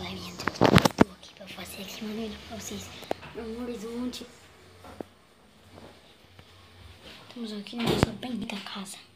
galerinha, Estou aqui para fazer aqui uma vídeo pra vocês no horizonte. Estamos aqui na nossa bendita casa.